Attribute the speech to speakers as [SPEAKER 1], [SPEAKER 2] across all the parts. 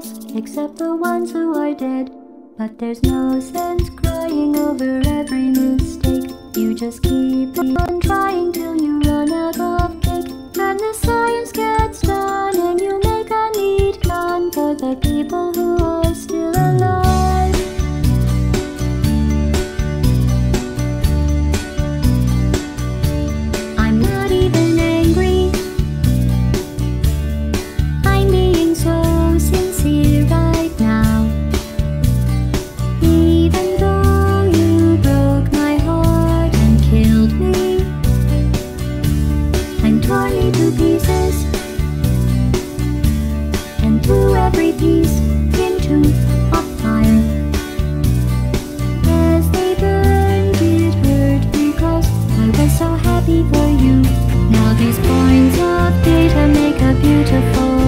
[SPEAKER 1] us, except the ones who are dead. But there's no sense crying over every mistake. You just keep on trying till you run out of cake. And the science gets done, and you make a neat gun for the people who are so happy for you. Now these points of data make a beautiful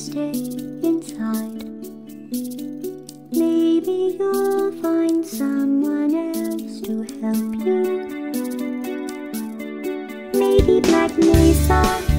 [SPEAKER 1] stay inside. Maybe you'll find someone else to help you. Maybe Black Mesa.